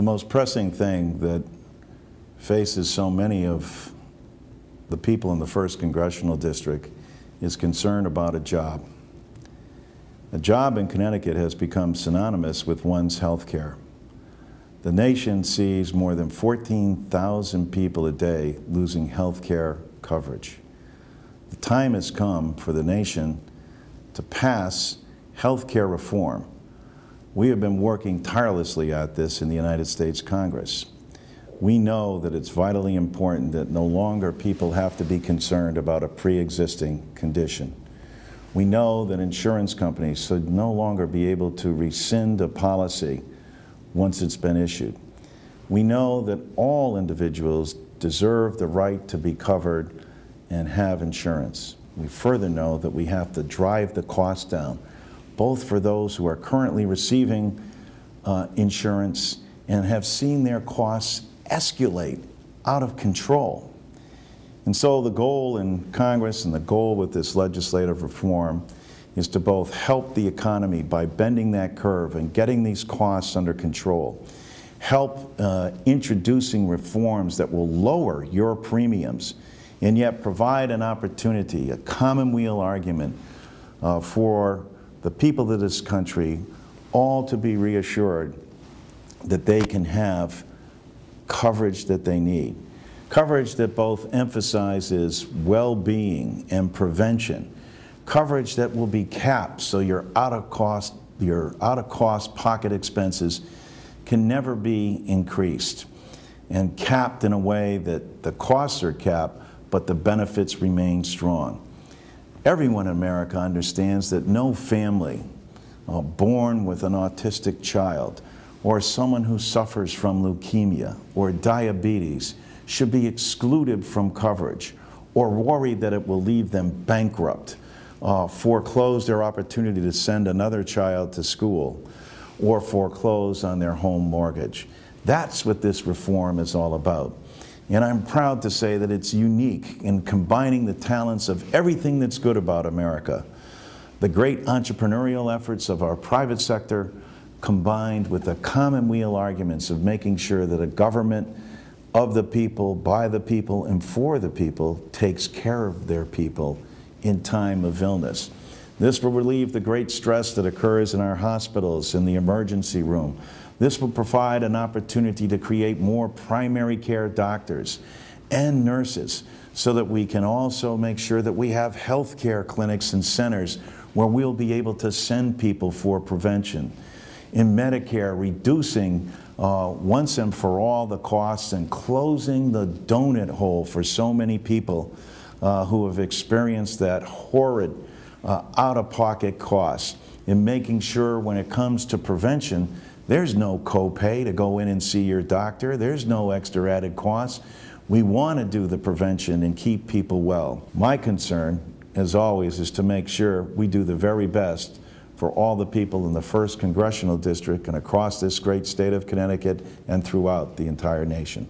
The most pressing thing that faces so many of the people in the 1st Congressional District is concern about a job. A job in Connecticut has become synonymous with one's health care. The nation sees more than 14,000 people a day losing health care coverage. The time has come for the nation to pass health care reform. We have been working tirelessly at this in the United States Congress. We know that it's vitally important that no longer people have to be concerned about a pre-existing condition. We know that insurance companies should no longer be able to rescind a policy once it's been issued. We know that all individuals deserve the right to be covered and have insurance. We further know that we have to drive the cost down, both for those who are currently receiving uh, insurance and have seen their costs escalate out of control. And so the goal in Congress and the goal with this legislative reform is to both help the economy by bending that curve and getting these costs under control, help uh, introducing reforms that will lower your premiums, and yet provide an opportunity, a commonweal argument uh, for the people of this country all to be reassured that they can have coverage that they need. Coverage that both emphasizes well-being and prevention. Coverage that will be capped so your out-of-cost your out-of-cost pocket expenses can never be increased and capped in a way that the costs are capped but the benefits remain strong. Everyone in America understands that no family uh, born with an autistic child or someone who suffers from leukemia or diabetes should be excluded from coverage or worried that it will leave them bankrupt, uh, foreclose their opportunity to send another child to school, or foreclose on their home mortgage. That's what this reform is all about. And I'm proud to say that it's unique in combining the talents of everything that's good about America. The great entrepreneurial efforts of our private sector, combined with the commonweal arguments of making sure that a government of the people, by the people, and for the people takes care of their people in time of illness. This will relieve the great stress that occurs in our hospitals, in the emergency room. This will provide an opportunity to create more primary care doctors and nurses so that we can also make sure that we have health care clinics and centers where we'll be able to send people for prevention in Medicare, reducing uh, once and for all the costs and closing the donut hole for so many people uh, who have experienced that horrid uh, out-of-pocket costs and making sure when it comes to prevention, there's no copay to go in and see your doctor. There's no extra added costs. We want to do the prevention and keep people well. My concern, as always, is to make sure we do the very best for all the people in the 1st Congressional District and across this great state of Connecticut and throughout the entire nation.